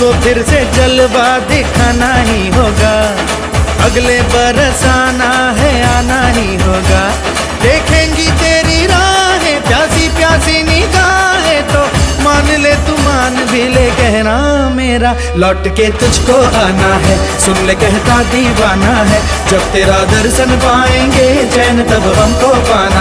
को फिर से जलवा दिखाना ही होगा। अगले बरस आना है, आना ही होगा। देखेंगी तेरी राहें, प्यासी प्यासी निगाहें तो। मान ले तू मान भी ले कहना मेरा। लौट के तुझको आना है, सुन ले कहता दीवाना है। जब तेरा दर्शन पाएँगे, चैन तब हमको पाना